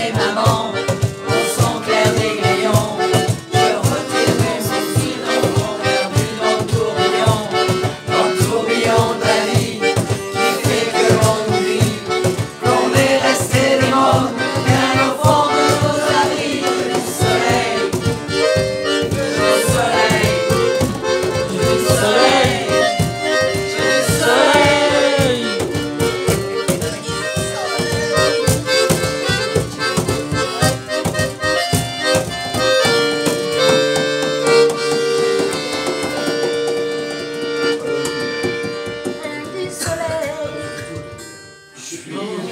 say bye. Spirit.